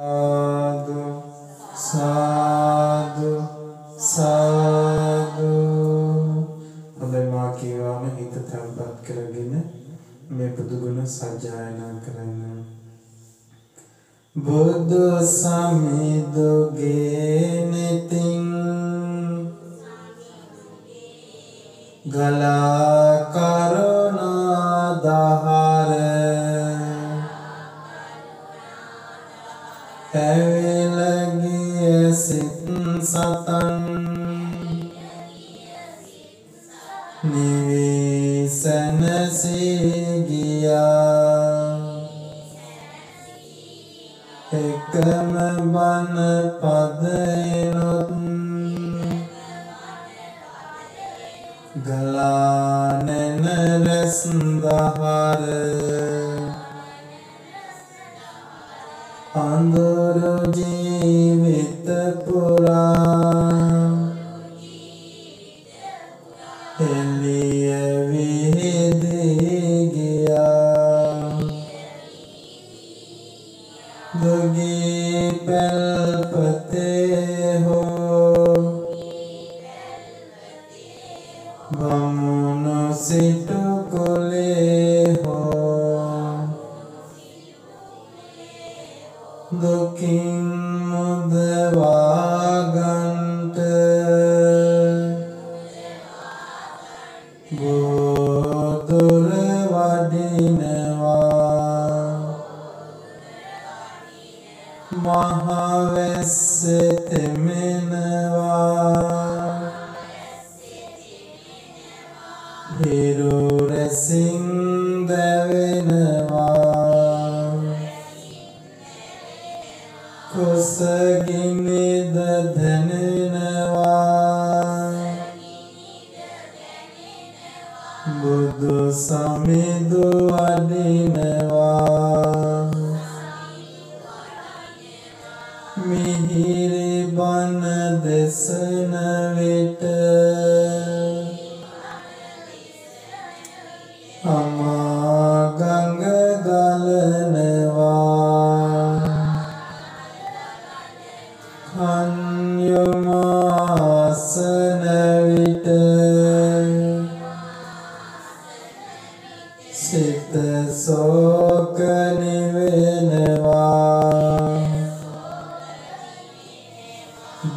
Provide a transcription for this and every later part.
සාදු සාදු සාදු හොඳයි මා කියවම හිත තැම්පත් කරගෙන මේ බුදුගුණ සජ්ජායනා කරන්න. බුදු සමිදුගේ නිතින් ගලා කරුණා දහර පැවිලගිය සිත් සතන් නිවිසැනසී ගියා එකම බන පදයනොත් ගලානෙන රැස් දහර අඳුරු ජීවිත පුරා. එළිය විහිදී ගියා. දුගී පැල්පතේ හෝ බමුණු සිටු කොලේ හෝ දුකින් වඩිනවා මහවැස්ස තෙමෙනවා හිරු රැසින් දැවෙනවා කුසගිනිද දැනෙනවා බුදු සමිදු වඩිනවා. මිහිරි බණ දෙසන විට සිත සෝක නිවෙනවා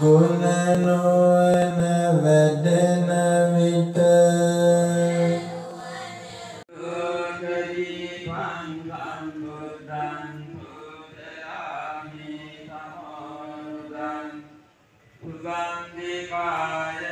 ගුණ නොවන වැඩෙන විට සුගන්ධිකාය වදනං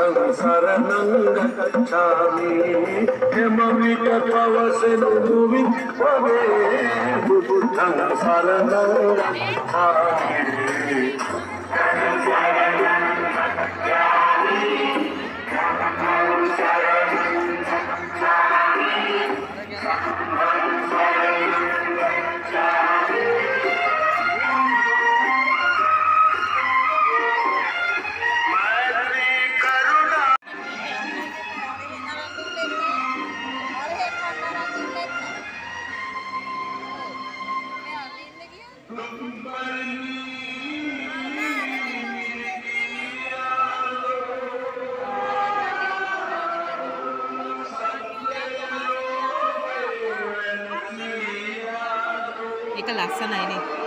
சரணங்க கச்சாமி ஹேமமிக பவசனு புவி பவே புத்தன சரணங்க கச்சாமி एक लासा नाही नाही